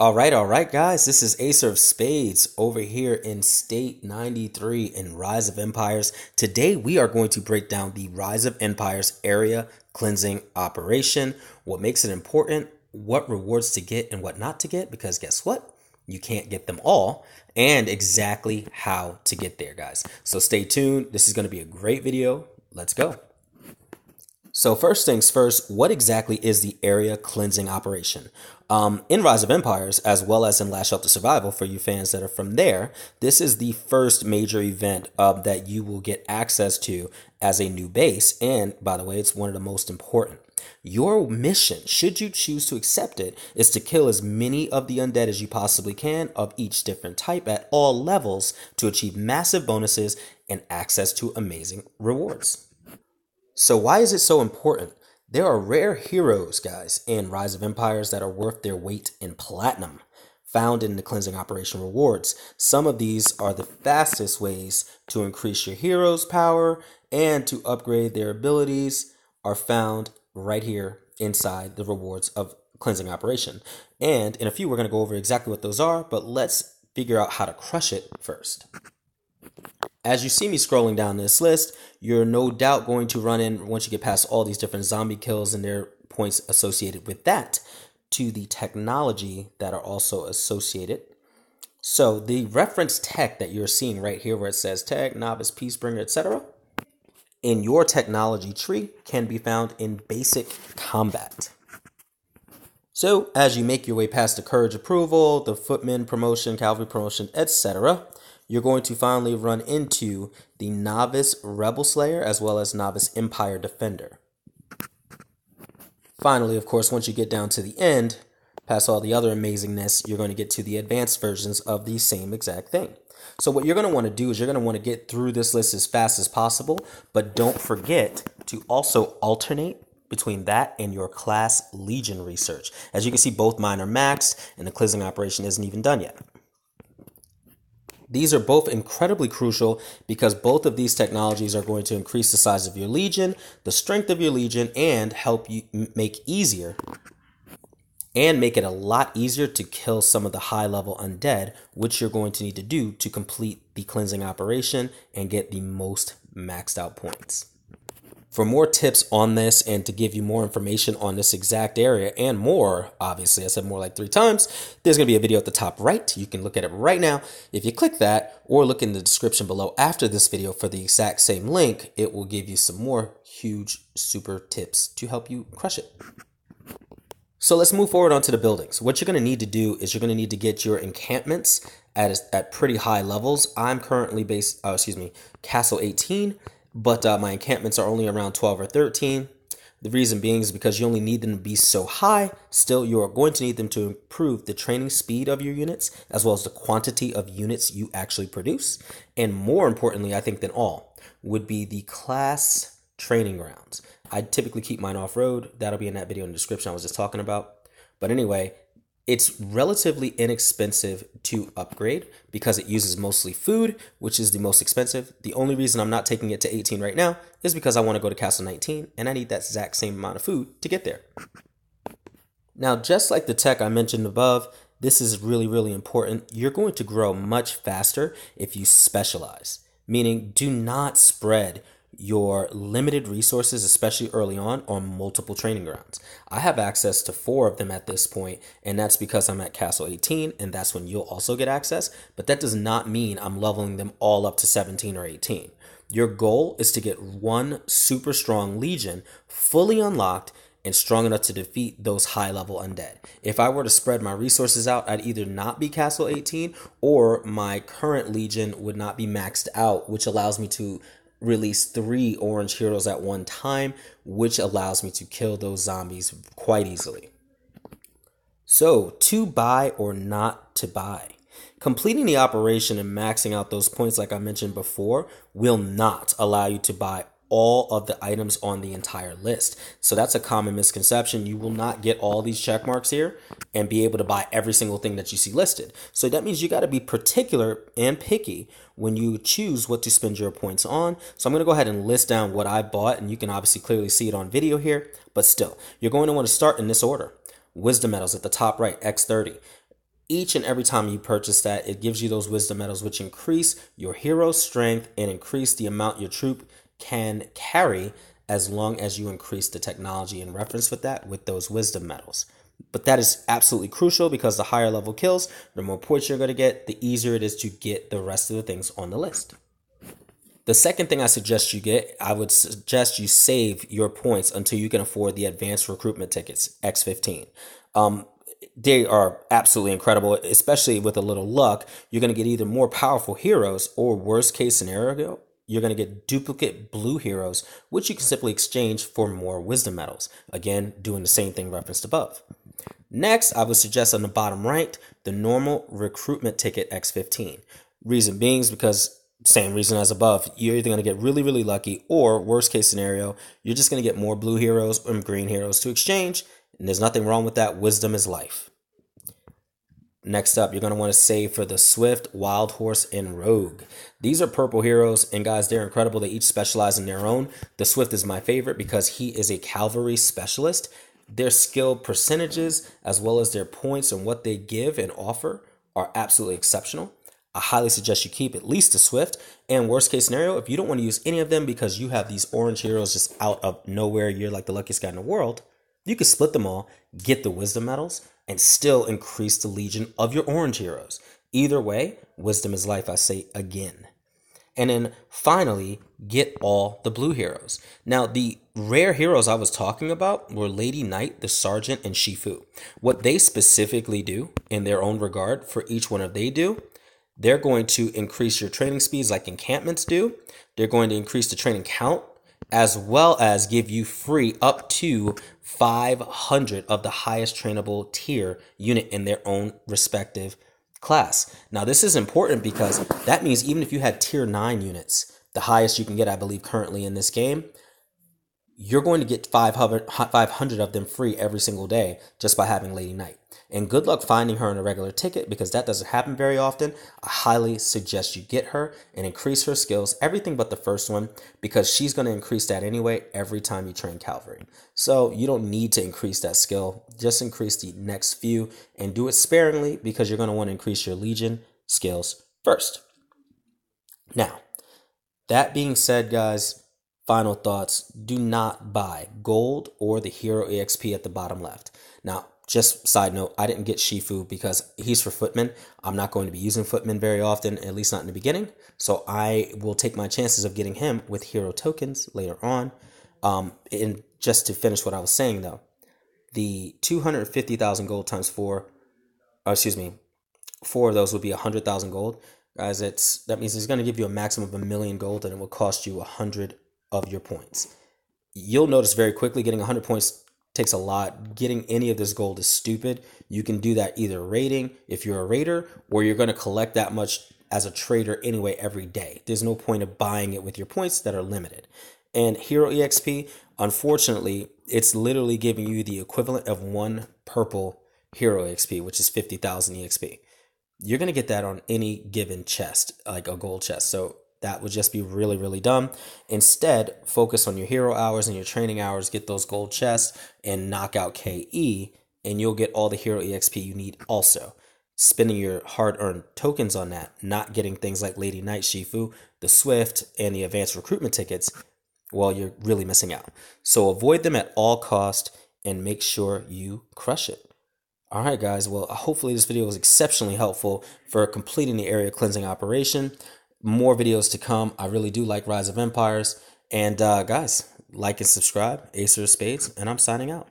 All right, all right, guys. This is Acer of Spades over here in State 93 in Rise of Empires. Today, we are going to break down the Rise of Empires area cleansing operation, what makes it important, what rewards to get and what not to get, because guess what? You can't get them all, and exactly how to get there, guys. So stay tuned. This is going to be a great video. Let's go. So first things first, what exactly is the area cleansing operation? Um, in Rise of Empires, as well as in Last Shelter Survival, for you fans that are from there, this is the first major event uh, that you will get access to as a new base. And by the way, it's one of the most important. Your mission, should you choose to accept it, is to kill as many of the undead as you possibly can of each different type at all levels to achieve massive bonuses and access to amazing rewards. So, why is it so important? There are rare heroes, guys, in Rise of Empires that are worth their weight in platinum, found in the cleansing operation rewards. Some of these are the fastest ways to increase your hero's power and to upgrade their abilities, are found right here inside the rewards of cleansing operation. And in a few, we're going to go over exactly what those are, but let's figure out how to crush it first. As you see me scrolling down this list, you're no doubt going to run in once you get past all these different zombie kills and their points associated with that to the technology that are also associated. So the reference tech that you're seeing right here where it says tech, novice, peacebringer, etc. in your technology tree can be found in basic combat. So as you make your way past the courage approval, the footman promotion, cavalry promotion, etc., you're going to finally run into the Novice Rebel Slayer as well as Novice Empire Defender. Finally, of course, once you get down to the end, past all the other amazingness, you're going to get to the advanced versions of the same exact thing. So what you're going to want to do is you're going to want to get through this list as fast as possible, but don't forget to also alternate between that and your class legion research. As you can see, both mine are maxed and the cleansing operation isn't even done yet. These are both incredibly crucial because both of these technologies are going to increase the size of your legion, the strength of your legion, and help you make easier and make it a lot easier to kill some of the high level undead, which you're going to need to do to complete the cleansing operation and get the most maxed out points. For more tips on this and to give you more information on this exact area and more, obviously, I said more like three times, there's going to be a video at the top right. You can look at it right now. If you click that or look in the description below after this video for the exact same link, it will give you some more huge super tips to help you crush it. So let's move forward onto the buildings. What you're going to need to do is you're going to need to get your encampments at, at pretty high levels. I'm currently based, uh, excuse me, Castle 18 but uh, my encampments are only around 12 or 13. The reason being is because you only need them to be so high. Still, you are going to need them to improve the training speed of your units, as well as the quantity of units you actually produce. And more importantly, I think than all, would be the class training grounds. I typically keep mine off road. That'll be in that video in the description I was just talking about. But anyway, it's relatively inexpensive to upgrade because it uses mostly food, which is the most expensive. The only reason I'm not taking it to 18 right now is because I want to go to Castle 19 and I need that exact same amount of food to get there. Now, just like the tech I mentioned above, this is really, really important. You're going to grow much faster if you specialize, meaning do not spread your limited resources, especially early on, on multiple training grounds. I have access to four of them at this point, and that's because I'm at Castle 18, and that's when you'll also get access. But that does not mean I'm leveling them all up to 17 or 18. Your goal is to get one super strong legion fully unlocked and strong enough to defeat those high level undead. If I were to spread my resources out, I'd either not be Castle 18 or my current legion would not be maxed out, which allows me to release three orange heroes at one time, which allows me to kill those zombies quite easily. So, to buy or not to buy. Completing the operation and maxing out those points, like I mentioned before, will not allow you to buy all of the items on the entire list. So that's a common misconception. You will not get all these check marks here and be able to buy every single thing that you see listed. So that means you got to be particular and picky when you choose what to spend your points on. So I'm going to go ahead and list down what I bought and you can obviously clearly see it on video here, but still, you're going to want to start in this order. Wisdom medals at the top right, X30. each and every time you purchase that, it gives you those wisdom medals, which increase your hero strength and increase the amount your troop can carry as long as you increase the technology in reference with that with those wisdom medals. But that is absolutely crucial because the higher level kills, the more points you're going to get, the easier it is to get the rest of the things on the list. The second thing I suggest you get, I would suggest you save your points until you can afford the advanced recruitment tickets, X15. Um, they are absolutely incredible, especially with a little luck. You're going to get either more powerful heroes or, worst case scenario, you're going to get duplicate blue heroes, which you can simply exchange for more wisdom medals. Again, doing the same thing referenced above. Next, I would suggest on the bottom right, the normal recruitment ticket X15. Reason being is because same reason as above, you're either going to get really, really lucky or worst case scenario, you're just going to get more blue heroes and green heroes to exchange. And there's nothing wrong with that. Wisdom is life. Next up, you're going to want to save for the Swift, Wild Horse, and Rogue. These are purple heroes, and guys, they're incredible. They each specialize in their own. The Swift is my favorite because he is a cavalry specialist. Their skill percentages, as well as their points and what they give and offer, are absolutely exceptional. I highly suggest you keep at least the Swift. And worst case scenario, if you don't want to use any of them because you have these orange heroes just out of nowhere, you're like the luckiest guy in the world, you can split them all, get the wisdom medals, and still increase the legion of your orange heroes. Either way, wisdom is life, I say again. And then finally, get all the blue heroes. Now, the rare heroes I was talking about were Lady Knight, the Sergeant, and Shifu. What they specifically do in their own regard for each one of they do, they're going to increase your training speeds like encampments do. They're going to increase the training count as well as give you free up to 500 of the highest trainable tier unit in their own respective class. Now, this is important because that means even if you had tier 9 units, the highest you can get, I believe, currently in this game, you're going to get 500 of them free every single day just by having Lady Knight. And good luck finding her in a regular ticket because that doesn't happen very often. I highly suggest you get her and increase her skills, everything but the first one, because she's going to increase that anyway every time you train Calvary. So you don't need to increase that skill. Just increase the next few and do it sparingly because you're going to want to increase your legion skills first. Now, that being said, guys, final thoughts do not buy gold or the hero exp at the bottom left now just side note, I didn't get Shifu because he's for footmen. I'm not going to be using footmen very often, at least not in the beginning. So I will take my chances of getting him with hero tokens later on. Um, and just to finish what I was saying though, the 250,000 gold times four, or excuse me, four of those would be 100,000 gold. Guys, it's that means it's going to give you a maximum of a million gold and it will cost you a 100 of your points. You'll notice very quickly getting 100 points takes a lot. Getting any of this gold is stupid. You can do that either rating if you're a raider, or you're going to collect that much as a trader anyway every day. There's no point of buying it with your points that are limited. And Hero EXP, unfortunately, it's literally giving you the equivalent of one purple Hero EXP, which is 50,000 EXP. You're going to get that on any given chest, like a gold chest. So that would just be really, really dumb. Instead, focus on your hero hours and your training hours, get those gold chests, and knock out KE, and you'll get all the hero EXP you need also. Spending your hard earned tokens on that, not getting things like Lady Knight Shifu, the Swift, and the advanced recruitment tickets, well, you're really missing out. So avoid them at all cost and make sure you crush it. All right, guys. Well, hopefully this video was exceptionally helpful for completing the area cleansing operation more videos to come. I really do like Rise of Empires. And uh, guys, like and subscribe, Acer of Spades, and I'm signing out.